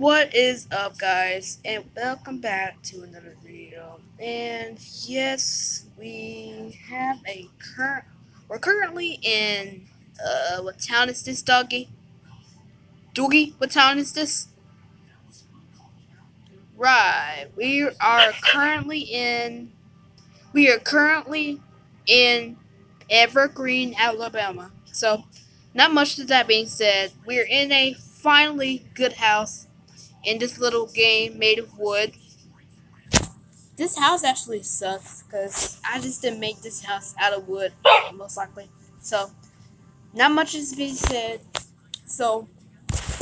What is up guys and welcome back to another video and yes we have a current we're currently in uh what town is this doggy? Doogie, what town is this? Right, we are currently in we are currently in Evergreen, Alabama. So not much to that being said, we're in a finally good house in this little game made of wood. This house actually sucks because I just didn't make this house out of wood, most likely. So, not much is being said. So,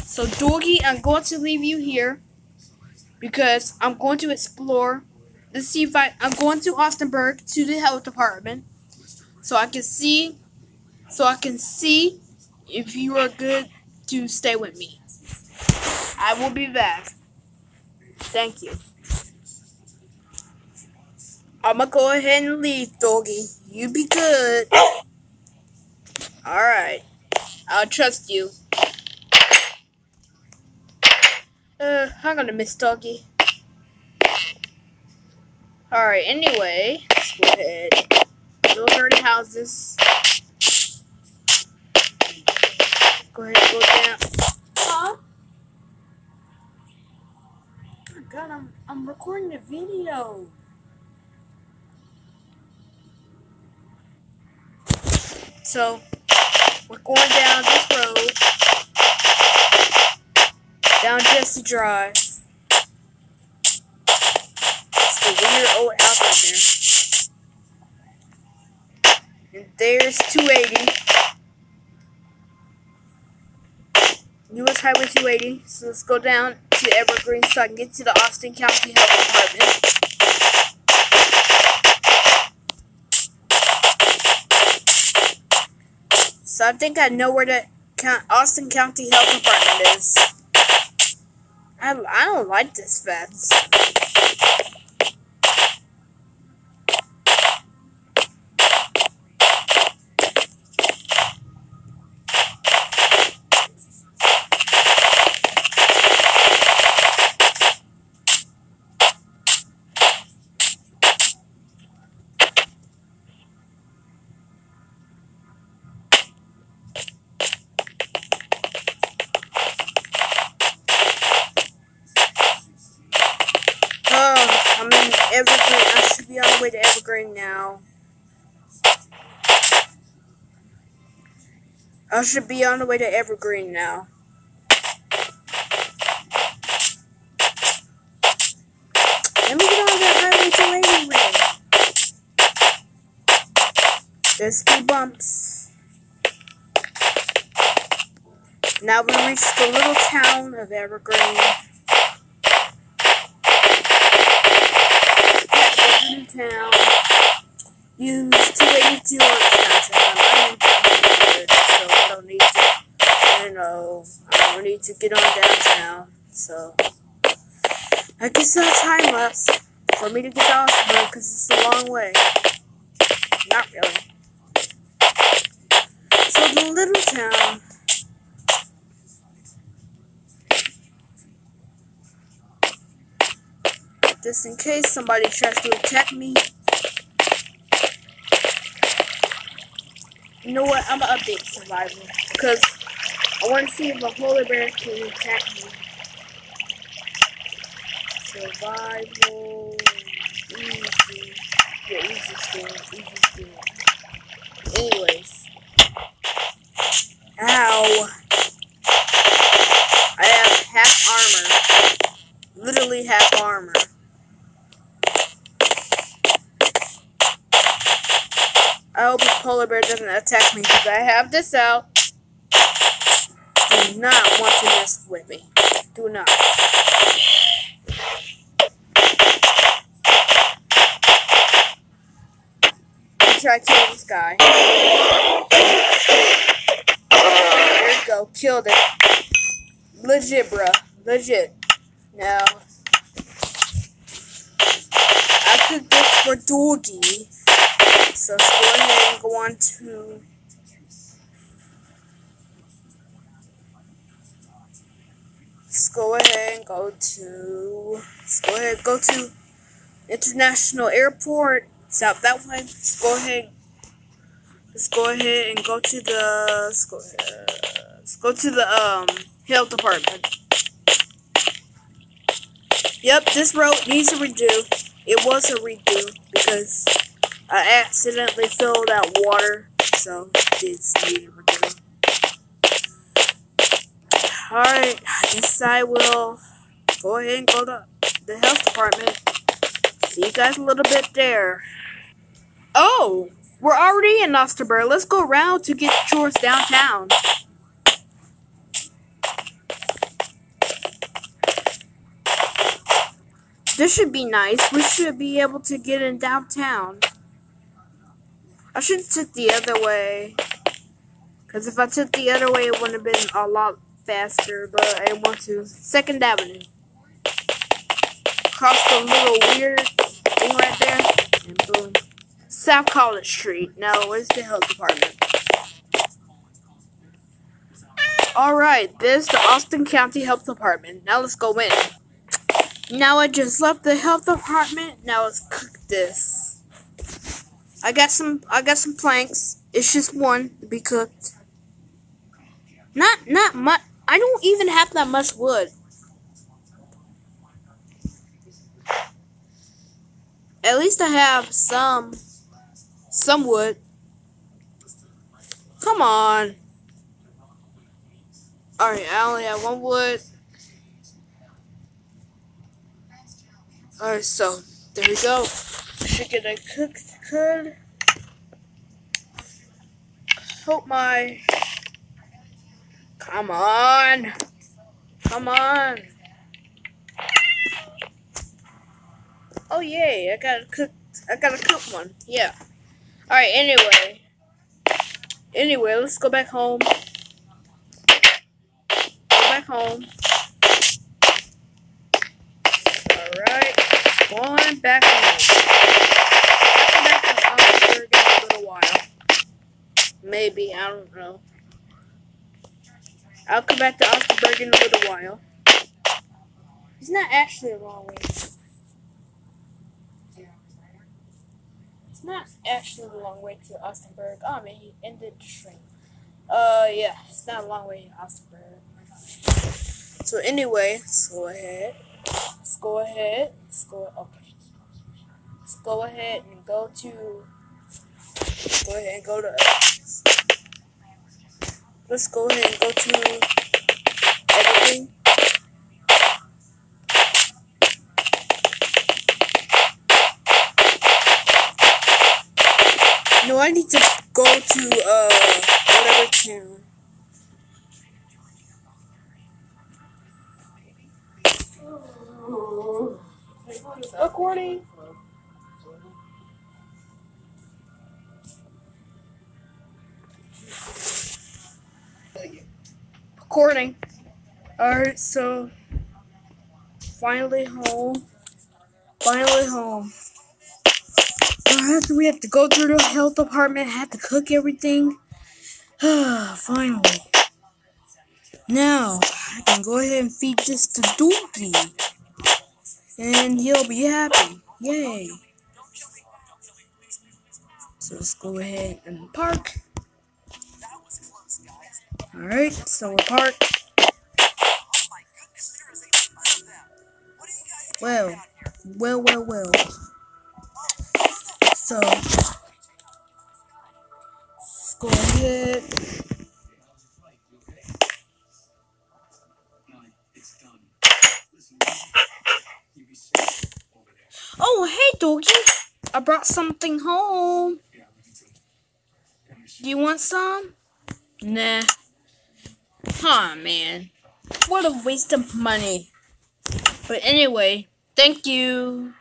so Doggy, I'm going to leave you here because I'm going to explore. Let's see if I I'm going to Austinburg to the health department so I can see so I can see if you are good to stay with me. I will be back. Thank you. I'ma go ahead and leave, doggy. You be good. Alright. I'll trust you. Uh, I'm gonna miss doggy. Alright, anyway, let's go ahead. Are the houses. Go ahead go down. Huh? Oh God, I'm I'm recording a video. So we're going down this road, down Jesse Drive. It's the weird old house right there. And there's 280. US Highway 280. So let's go down to Evergreen so I can get to the Austin County Health Department. So I think I know where the Austin County Health Department is. I, I don't like this fence. Evergreen. I should be on to Evergreen now. I should be on the way to Evergreen now. Let me get on that highway 280 way. There's speed bumps. Now we reached the little town of Evergreen. Town. Use 282 on downtown. I'm in so I don't need to, you know, I don't need to get on downtown. So, I guess that's time lapse for me to get Austin because it's a long way. Not really. So, the little town. Just in case somebody tries to attack me. You know what? I'm gonna update survival because I want to see if a polar bear can attack me. Survival, easy, yeah, easy skin, easy skin. Anyways, ow! Hope the polar bear doesn't attack me because I have this out. Do not want to mess with me. Do not. Try to kill this guy. There you go. Killed it. Legit, bruh. Legit. Now, I could this for Doggy. So let's go ahead and go on to let's go ahead and go to. Let's go ahead and go to International Airport. South that way. Let's go ahead. Let's go ahead and go to the. Let's go ahead. Let's go to the um health department. Yep, this road needs a redo. It was a redo because I accidentally filled out water, so need a redo. Alright, I guess I will go ahead and go to the health department. See you guys a little bit there. Oh, we're already in Austinburg. Let's go around to get chores downtown. This should be nice. We should be able to get in downtown. I should have took the other way. Because if I took the other way, it would have been a lot faster. But I want to. Second Avenue. Cross the little weird thing right there. And boom. South College Street. Now, where's the health department? Alright, this is the Austin County Health Department. Now let's go in. Now I just left the health department. Now let's cook this. I got some I got some planks. It's just one to be cooked. Not not much I don't even have that much wood. At least I have some some wood. Come on. Alright, I only have one wood. Alright, so there we go. Chicken I cooked could. Hope my. Come on. Come on. Oh yay! I gotta cook. I gotta cook one. Yeah. All right. Anyway. Anyway, let's go back home. Go back home. All right. Going back come back to Oxford in a little while. Maybe I don't know. I'll come back to Austinburg in a little while. It's not actually a long way. It's not actually a long way to Austinburg. Oh man, he ended the stream. Uh, yeah, it's not a long way to Austinburg. So anyway, let's go ahead. Let's go ahead. Let's go. Okay. Let's go ahead and go to. Go ahead and go to. Let's go ahead and go to editing. No, I need to go to uh whatever channel. Recording. Recording. Alright, so finally home. Finally home. After we have to go through the health department, have to cook everything. Finally. Now, I can go ahead and feed this to Dookie. And he'll be happy. Yay. So let's go ahead and park. Alright, so we're parked. Well, well, well, well. So, let's go ahead. Doggy. I brought something home. Do you want some? Nah. Huh, man. What a waste of money. But anyway, thank you.